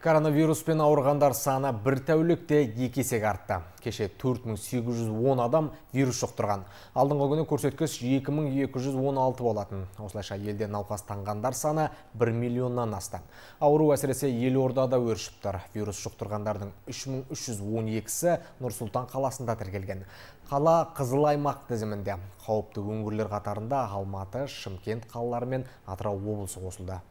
Коронавируспен ауырғандар саны бір тәулікте екі есеге артты. Кеше 4810 адам вирус жұқтырған. Алдыңғы күні көрсеткіш 2216 болатын. Осылайша елде науқастанғандар саны 1 миллионнан асты. Ауру әсіресе елордада өршіп тұр. Вирус жұқтырғандардың 3312-сі Нұрсұлтан қаласында тіркелген. Қала қызыл аймақ тізімінде. Қауіпті өңірлер қатарында Алматы, Шымкент қалалары мен Атырау облысы қосылды.